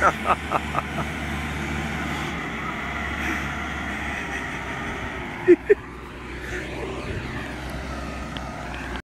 Ha